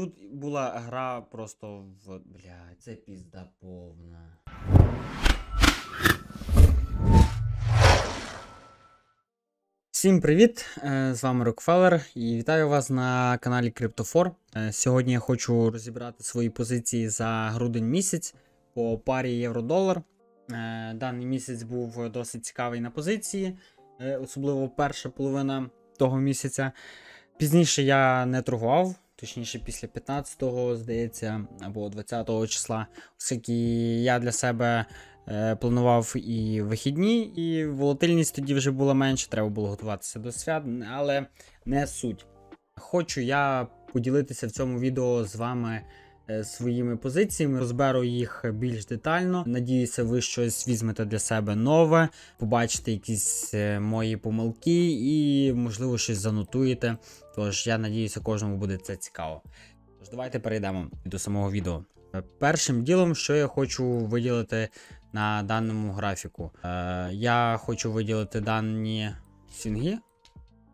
Тут була гра просто в. Бля, це пізда повна. Всім привіт! е, З вами Рокфеллер і вітаю вас на каналі Crypto4. Е, Сьогодні я хочу розібрати свої позиції за грудень місяць по парі євро-долар. Е, Даний місяць був досить цікавий на позиції, особливо перша половина того місяця. Пізніше я не торгував, точніше, після 15-го, здається, або 20-го числа, оскільки я для себе е, планував і вихідні, і волатильність тоді вже була менше, треба було готуватися до свят, але не суть. Хочу я поділитися в цьому відео з вами своїми позиціями, розберу їх більш детально. Надіюся, ви щось візьмете для себе нове, побачите якісь е, мої помилки і, можливо, щось занотуєте. Тож я надіюся, кожному буде це цікаво. Тож давайте перейдемо до самого відео. Е, Першим ділом, що я хочу виділити на даному графіку, Е, я хочу виділити дані свінги.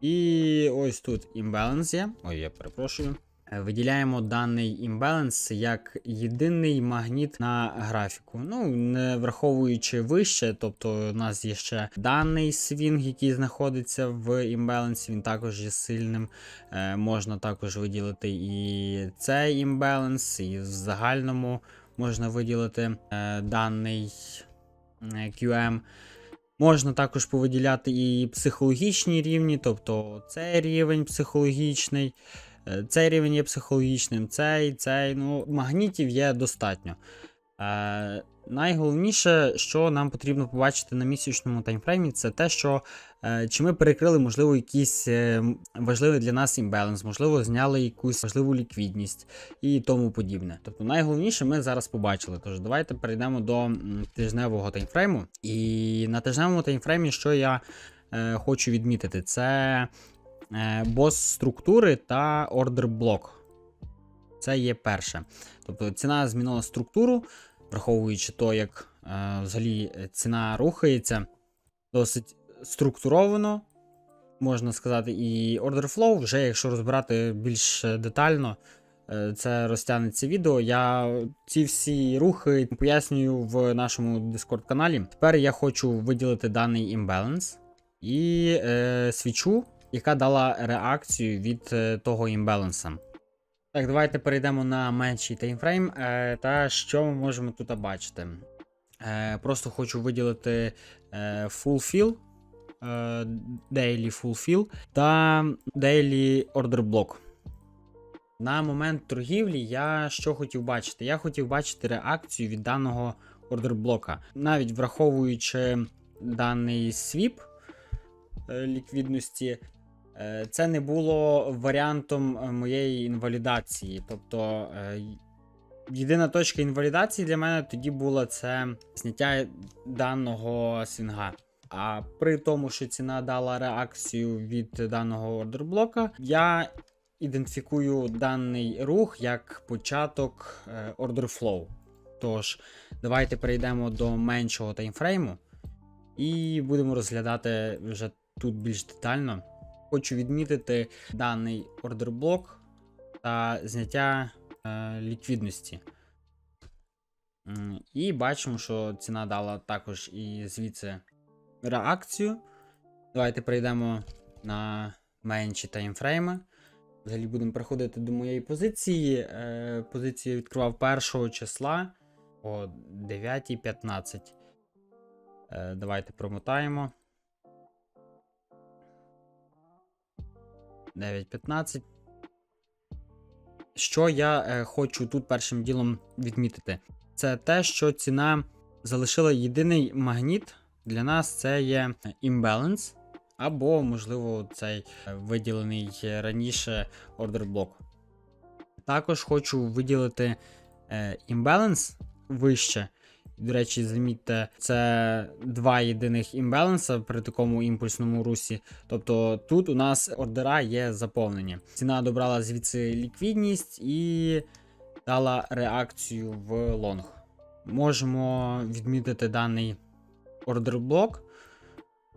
І ось тут імбаланс є. Ой, я перепрошую. Е, Виділяємо даний імбаланс як єдиний магніт на графіку. Ну, не враховуючи вище, тобто у нас є ще даний свінг, який знаходиться в імбалансі, він також є сильним. Е, можна також виділити і цей імбаланс, і в загальному можна виділити е, даний QM. Можна також повиділяти і психологічні рівні, тобто цей рівень психологічний, цей рівень є психологічним, цей, цей. Ну, магнітів є достатньо. Е, найголовніше, що нам потрібно побачити на місячному таймфреймі, це те, що е, чи ми перекрили, можливо, якийсь е, важливий для нас імбаланс, можливо, зняли якусь важливу ліквідність і тому подібне. Тобто найголовніше ми зараз побачили. Тож давайте перейдемо до тижневого таймфрейму. І на тижневому таймфреймі, що я е, хочу відмітити, це е, бос структури та ордер блок. Це є перше. Тобто ціна змінила структуру, враховуючи то, як е, взагалі ціна рухається досить структуровано, можна сказати, і order flow, вже якщо розбирати більш детально, е, це розтягнеться відео. Я ці всі рухи пояснюю в нашому Discord каналі. Тепер я хочу виділити даний імбаланс і е, свічу, яка дала реакцію від е, того імбаланса. Так, давайте перейдемо на менший таймфрейм. Е, та що ми можемо тут бачити? Е, просто хочу виділити full fill, е, daily full fill та daily order block. На момент торгівлі я що хотів бачити? Я хотів бачити реакцію від даного order block а. Навіть враховуючи даний sweep ліквідності, Це не було варіантом е, моєї інвалідації. Тобто е, єдина точка інвалідації для мене тоді була це зняття даного свінга. А при тому, що ціна дала реакцію від даного ордерблока, я ідентифікую даний рух як початок е, flow. Тож, давайте перейдемо до меншого таймфрейму і будемо розглядати вже тут більш детально. Хочу відмітити даний ордерблок та зняття е, ліквідності. І бачимо, що ціна дала також і звідси реакцію. Давайте перейдемо на менші таймфрейми. Взагалі будемо переходити до моєї позиції. Е, позицію відкривав 1 числа о 9.15. Е, давайте промотаємо. 9.15. Що я е, хочу тут першим ділом відмітити? Це те, що ціна залишила єдиний магніт. Для нас це є імбаланс, або, можливо, цей е, виділений раніше ордер блок. Також хочу виділити е, імбаланс вище. До речі, замітьте, це два єдиних імбаланса при такому імпульсному русі. Тобто тут у нас ордера є заповнені. Ціна добрала звідси ліквідність і дала реакцію в long. Можемо відмітити даний order block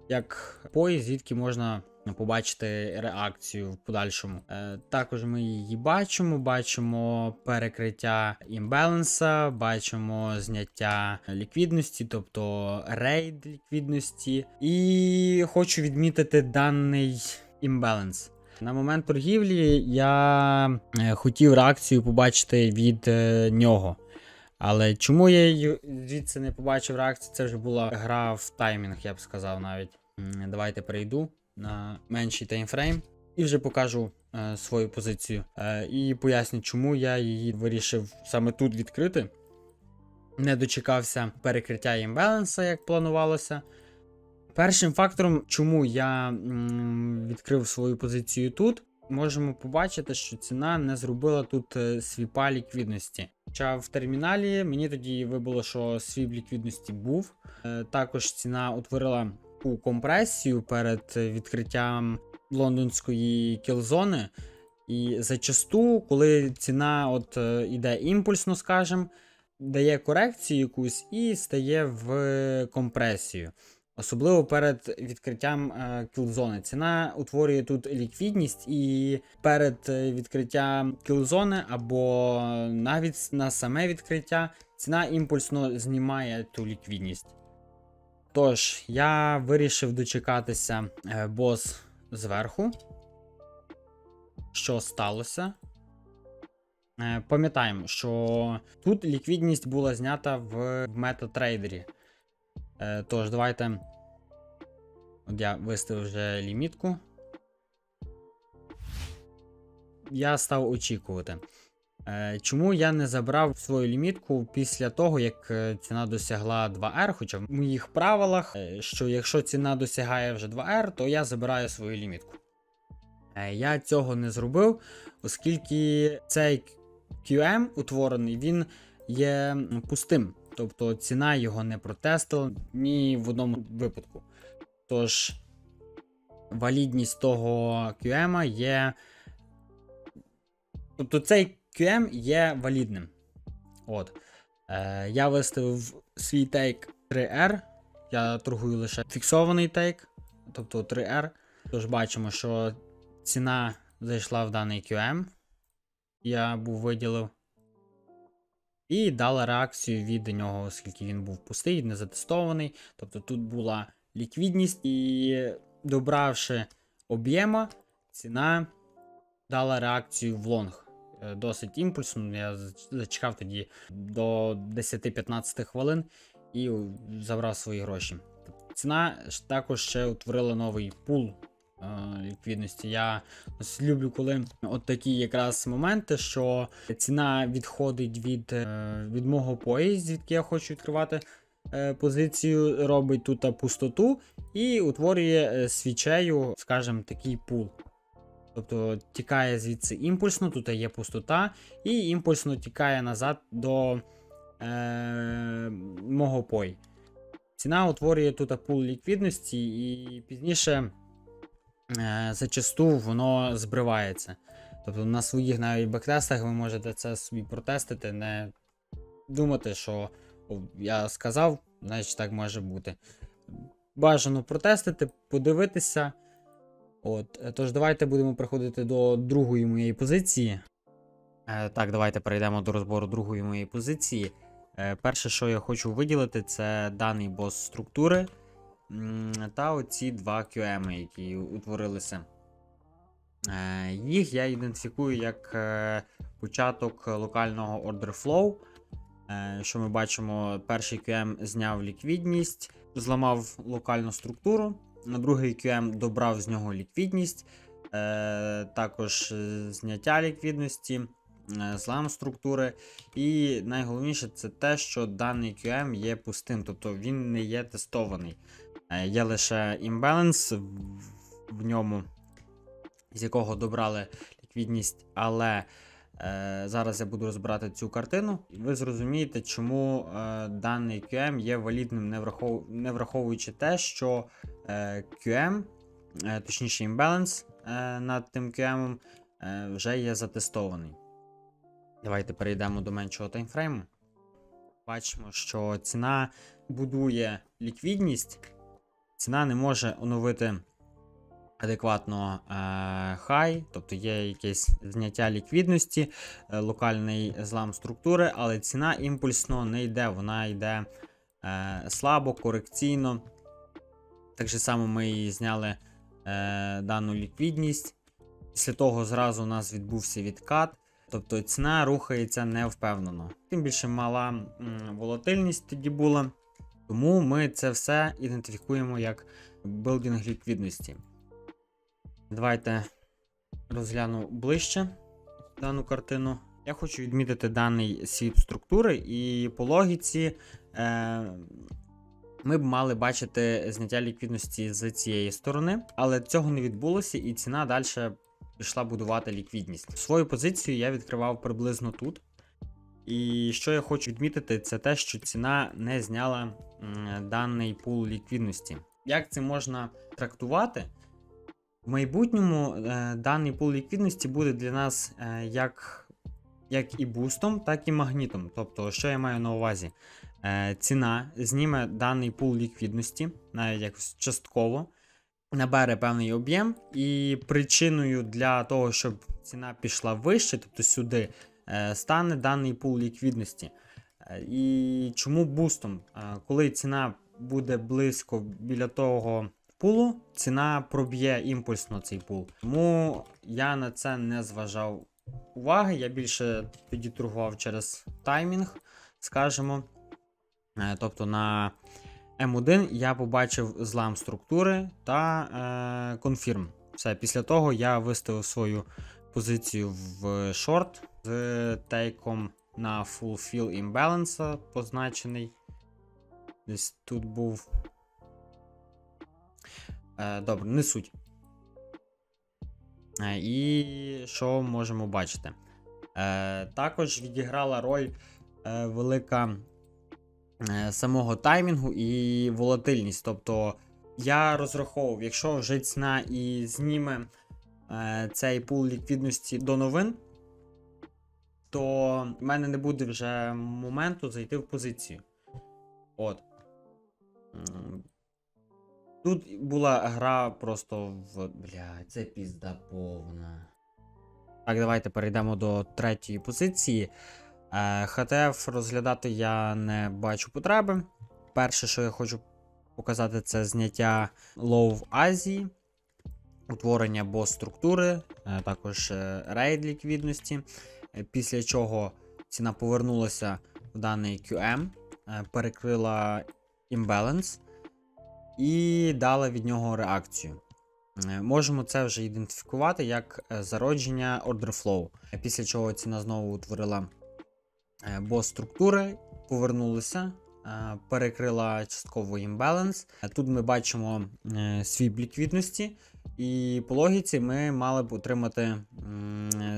як POI, звідки можна побачити реакцію в подальшому. Е, також ми її бачимо, бачимо перекриття імбаланса, бачимо зняття ліквідності, тобто рейд ліквідності. І хочу відмітити даний імбаланс. На момент торгівлі я е, хотів реакцію побачити від е, нього. Але чому я її звідси не побачив реакцію? Це вже була гра в таймінг, я б сказав навіть. Давайте перейду на менший таймфрейм і вже покажу е, свою позицію. Е, і поясню, чому я її вирішив саме тут відкрити. Не дочекався перекриття імбаланса, як планувалося. Першим фактором, чому я м, відкрив свою позицію тут, можемо побачити, що ціна не зробила тут е, свіпа ліквідності. Хоча в терміналі мені тоді вибило, що sweep ліквідності був. Е, також ціна утворила у компресію перед відкриттям лондонської кілзони. І зачасту, коли ціна от е, іде імпульсно, скажімо, дає корекцію якусь і стає в компресію. Особливо перед відкриттям е, кілзони. Ціна утворює тут ліквідність, і перед е, відкриттям кілзони або навіть на саме відкриття ціна імпульсно знімає ту ліквідність. Тож, я вирішив дочекатися е, бос зверху. Що сталося? Е, пам'ятаємо, що тут ліквідність була знята в, MetaTrader. Е, тож, давайте. От я виставив вже лімітку. Я став очікувати. Е, чому я не забрав свою лімітку після того, як е, ціна досягла 2R? Хоча в моїх правилах, е, що якщо ціна досягає вже 2R, то я забираю свою лімітку. Я цього не зробив, оскільки цей QM утворений, він є пустим. Тобто ціна його не протестила ні в одному випадку. Тож, валідність того QM є. Тобто цей QM є валідним. От. Е, Я виставив свій тейк 3R. Я торгую лише фіксований тейк, тобто 3R. Тож бачимо, що ціна зайшла в даний QM. Я був виділив. І дала реакцію від нього, оскільки він був пустий, не затестований. Тобто тут була ліквідність, і добравши об'єма, ціна дала реакцію в лонг. Е, досить імпульсно. Я зачекав тоді до 10-15 хвилин і забрав свої гроші. Ціна також ще утворила новий пул е, ліквідності. Я люблю, коли от такі якраз моменти, що ціна відходить від е, від мого поїзд, звідки я хочу відкривати позицію, робить тут пустоту і утворює свічею, скажімо, такий пул. Тобто тікає звідси імпульсно, тут є пустота, і імпульсно тікає назад до е, мого пой. Ціна утворює тут пул ліквідності, і пізніше е, зачасту воно збривається. Тобто на своїх навіть бектестах ви можете це собі протестити, не думати, що я сказав, значить так може бути. Бажано протестити, подивитися. От, е, Тож, давайте будемо приходити до другої моєї позиції. Е, Так, давайте перейдемо до розбору другої моєї позиції. Е, Перше, що я хочу виділити, це даний бос структури та оці два QM, які утворилися. Е, Їх я ідентифікую як е, початок локального order flow. Е, Що ми бачимо, перший QM зняв ліквідність, зламав локальну структуру. На другий QM добрав з нього ліквідність, е, також е, зняття ліквідності, е, злам структури. І найголовніше це те, що даний QM є пустим, тобто він не є тестований. Е, є лише імбаланс в, ньому, з якого добрали ліквідність, але Зараз я буду розбирати цю картину, і ви зрозумієте, чому е, даний QM є валідним, не, враховуючи те, що е, QM, е, точніше імбаланс е, над тим QM е, вже є затестований. Давайте перейдемо до меншого таймфрейму. Бачимо, що ціна будує ліквідність, ціна не може оновити адекватно хай, тобто є якесь зняття ліквідності, е, локальний злам структури, але ціна імпульсно не йде, вона йде е, слабо, корекційно. Так само ми її зняли е, дану ліквідність. Після того зразу у нас відбувся відкат. Тобто ціна рухається невпевнено. Тим більше мала волатильність тоді була. Тому ми це все ідентифікуємо як билдинг ліквідності. Давайте розгляну ближче дану картину. Я хочу відмітити даний sweep структури, і по логіці е, ми б мали бачити зняття ліквідності з цієї сторони, але цього не відбулося, і ціна далі пішла будувати ліквідність. Свою позицію я відкривав приблизно тут. І що я хочу відмітити, це те, що ціна не зняла даний пул ліквідності. Як це можна трактувати? В майбутньому е, даний пул ліквідності буде для нас е, як як і бустом, так і магнітом. Тобто, що я маю на увазі? Е, ціна зніме даний пул ліквідності, навіть якось частково, набере певний об'єм, і причиною для того, щоб ціна пішла вище, тобто сюди, стане даний пул ліквідності. І чому бустом? Коли ціна буде близько біля того пулу, ціна проб'є імпульсно цей пул. Тому я на це не зважав уваги. Я більше тоді торгував через таймінг, скажімо. Е, Тобто на М1 я побачив злам структури та е, конфірм. Все, після того я виставив свою позицію в шорт з тейком на Fulfill Imbalance позначений. Десь тут був. Е, Добре, не суть. Е, І що можемо бачити? Е, Також відіграла роль велика самого таймінгу і волатильність. Тобто я розраховував, якщо вже ціна і зніме цей пул ліквідності до новин, то в мене не буде вже моменту зайти в позицію. От. Тут була гра просто в. Бля, це пізда повна. Так, давайте перейдемо до третьої позиції. Е, ХТФ розглядати я не бачу потреби. Перше, що я хочу показати, це зняття low в Азії, утворення BOS структури, е, також е, рейд ліквідності. Е, Після чого ціна повернулася в даний QM, е, перекрила імбаланс і дала від нього реакцію. Е, Можемо це вже ідентифікувати як е, зародження order flow. Після чого ціна знову утворила е, BOS структури, повернулася, перекрила частково імбаланс. Тут ми бачимо sweep ліквідності, і по логіці ми мали б отримати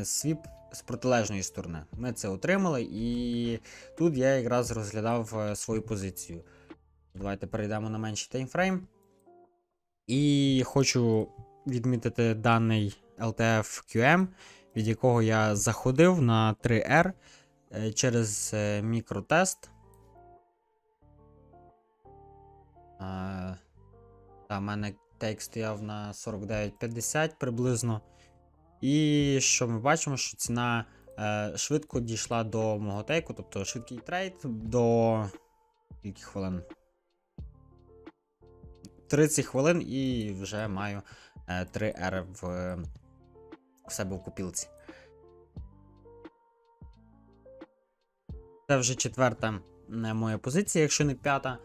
sweep з протилежної сторони. Ми це отримали, і тут я якраз розглядав свою позицію. Давайте перейдемо на менший таймфрейм. І хочу відмітити даний LTF QM, від якого я заходив на 3R е, через е, мікротест. Та, в мене take стояв на 49.50 приблизно. І що ми бачимо, що ціна е, швидко дійшла до мого тейку, тобто швидкий trade до скільки хвилин? 30 хвилин і вже маю е, 3 R в, в себе в купілці. Це вже четверта е, моя позиція, якщо не п'ята.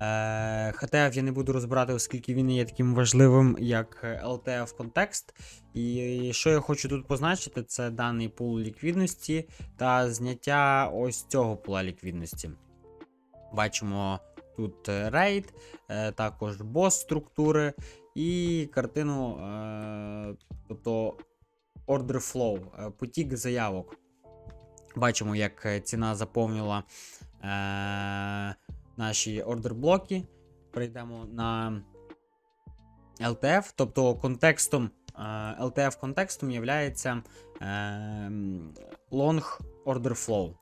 Е, HTF я не буду розбирати, оскільки він є таким важливим, як LTF контекст. І що я хочу тут позначити, це даний пул ліквідності та зняття ось цього пула ліквідності. Бачимо тут е, рейд, е, також бос структури і картину, е, тобто order flow, потік заявок. Бачимо, як ціна заповнила наші ордер блоки. Перейдемо на LTF, тобто контекстом LTF контекстом є е, long order flow.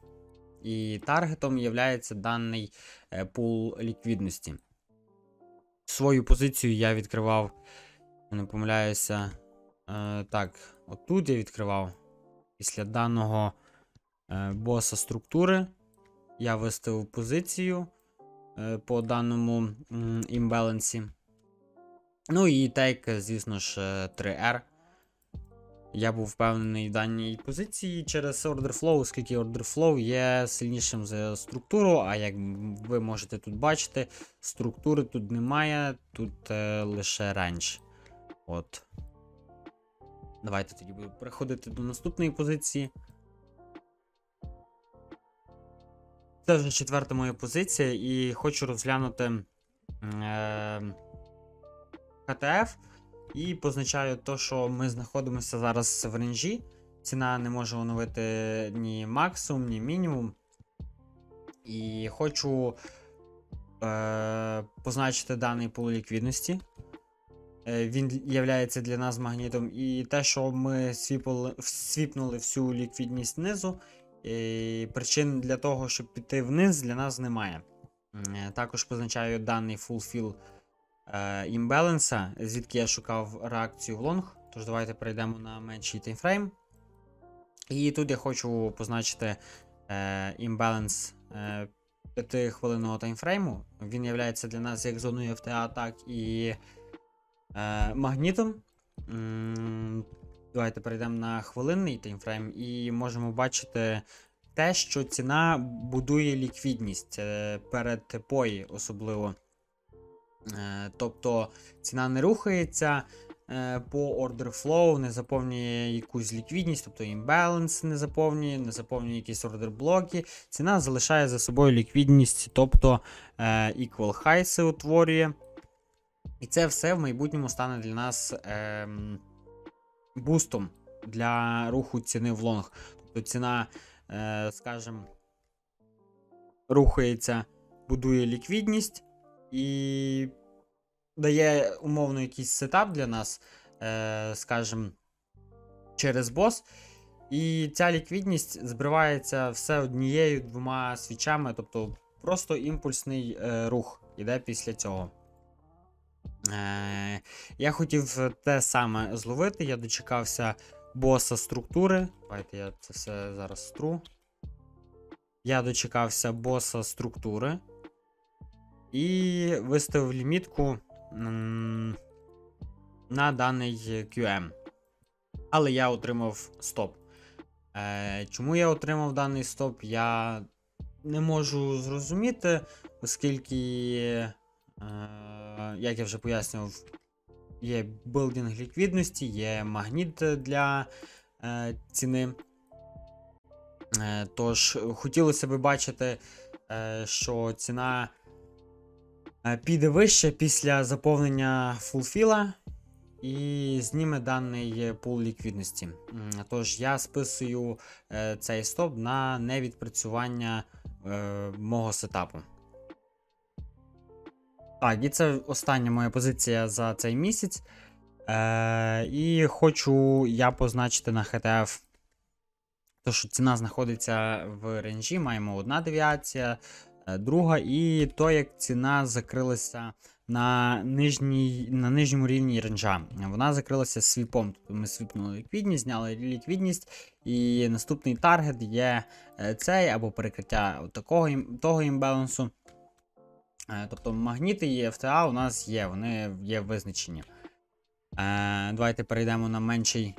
І таргетом є даний е, пул ліквідності. Свою позицію я відкривав Не помиляюся. Е, так, отут я відкривав. Після даного е, боса структури я виставив позицію е, по даному імбалансі. Ну і тейк, звісно ж, е, 3R. Я був впевнений в даній позиції через Order Flow, оскільки Order Flow є сильнішим за структуру, а як ви можете тут бачити, структури тут немає, тут е, лише рендж. От. Давайте тоді буду переходити до наступної позиції. Це вже четверта моя позиція, і хочу розглянути е, ХТФ. І позначаю то, що ми знаходимося зараз в ренжі. Ціна не може оновити ні максимум, ні мінімум. І хочу е, позначити даний пул ліквідності. Е, він є для нас магнітом. І те, що ми свіпали, свіпнули всю ліквідність знизу, і причин для того, щоб піти вниз, для нас немає. Е, також позначаю даний full fill е, імбаленса, звідки я шукав реакцію в long. Тож давайте перейдемо на менший таймфрейм. І тут я хочу позначити е, імбаланс е, 5 хвилинного таймфрейму. Він є для нас як зоною FTA, так і е, магнітом. Давайте перейдемо на хвилинний таймфрейм і можемо бачити те, що ціна будує ліквідність е, перед пої особливо. Е, тобто ціна не рухається е, по order flow, не заповнює якусь ліквідність, тобто імбаланс не заповнює, не заповнює якісь order block и. Ціна залишає за собою ліквідність, тобто е, equal highs утворює. І це все в майбутньому стане для нас е, boost ом для руху ціни в long. Тобто ціна, е, скажімо, рухається, будує ліквідність і дає умовно якийсь сетап для нас, е, скажімо, через бос. І ця ліквідність збривається все однією двома свічами, тобто просто імпульсний е, рух іде після цього. Е, Я хотів те саме зловити, я дочекався боса структури. Давайте я це все зараз стру. Я дочекався боса структури. І виставив лімітку на даний QM. Але я отримав стоп. Е, Чому я отримав даний стоп, я не можу зрозуміти, оскільки, е, як я вже пояснював, є билдинг ліквідності, є магніт для е, ціни. Е, Тож, хотілося б бачити, е, що ціна піде вище після заповнення фулфіла і зніме даний пул ліквідності. Тож я списую е, цей стоп на невідпрацювання е, мого сетапу. Так, і це остання моя позиція за цей місяць. Е, І хочу я позначити на HTF, то що ціна знаходиться в range і, маємо одна девіація, Е, друга, і то, як ціна закрилася на нижній, на нижньому рівні range а. Вона закрилася sweep ом. Тобто ми свіпнули ліквідність, зняли ліквідність, і наступний target є е, цей або перекриття такого, того імбалансу. Е, тобто магніти і FTA у нас є, вони є визначені. Давайте перейдемо на менший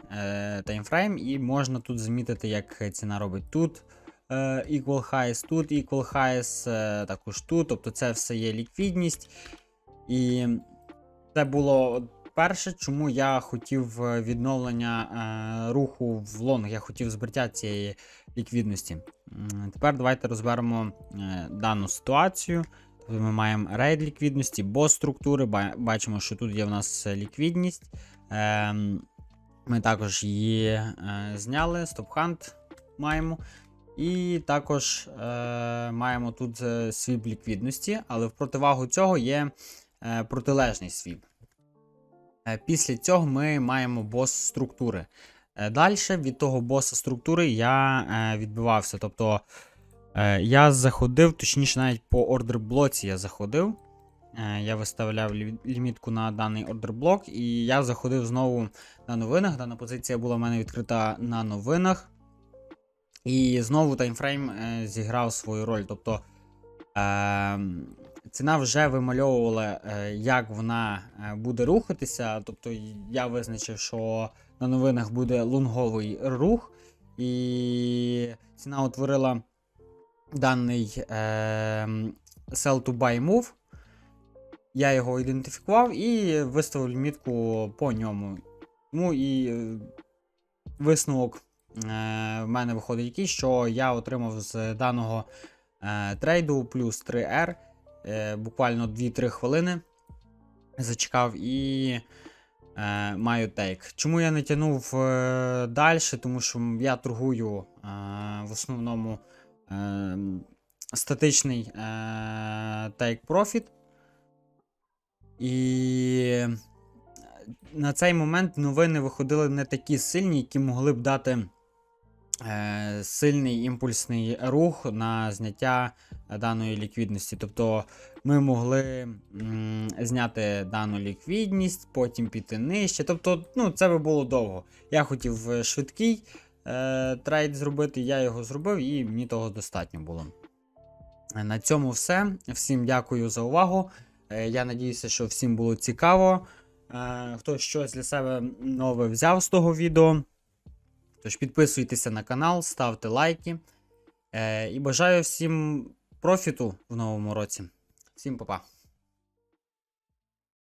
таймфрейм, і можна тут змітити, як ціна робить тут. Е, equal highs тут, equal highs е, також тут. Тобто це все є ліквідність. І це було перше, чому я хотів відновлення е, руху в лонг, я хотів збиття цієї ліквідності. Тепер давайте розберемо дану ситуацію. Ми маємо рейд ліквідності, BOS структури. Бачимо, що тут є в нас ліквідність. Ем, ми також її зняли, stop hunt маємо. І також е, маємо тут е, sweep ліквідності, але в противагу цього є е, протилежний sweep. Е, після цього ми маємо BOS структури. Е, Далі від того боса структури я е, відбивався. Тобто е, я заходив, точніше, навіть по ордер блоці я заходив. е, я виставляв лі- лімітку на даний ордерблок, і я заходив знову на новинах. Дана позиція була в мене відкрита на новинах. І знову таймфрейм е, зіграв свою роль. Тобто е, ціна вже вимальовувала, е, як вона е, буде рухатися. Тобто я визначив, що на новинах буде лонговий рух, і ціна утворила даний е, sell to buy move. Я його ідентифікував і виставив лімітку по ньому. Ну і висновок в мене виходить який, що я отримав з даного е, трейду плюс 3R е, буквально 2-3 хвилини. Зачекав і е, маю тейк. Чому я не тягнув е, далі? Тому що я торгую е, в основному е, статичний е, take profit. І на цей момент новини виходили не такі сильні, які могли б дати е, сильний імпульсний рух на зняття даної ліквідності. Тобто ми могли зняти дану ліквідність, потім піти нижче. Тобто, ну, це би було довго. Я хотів е, швидкий е, трейд зробити, я його зробив, і мені того достатньо було. Е, На цьому все. Всім дякую за увагу. Е, Я надіюся, що всім було цікаво. Е, Хтось щось для себе нове взяв з того відео. Тож підписуйтеся на канал, ставте лайки. Е, І бажаю всім профіту в новому році. Всім па-па.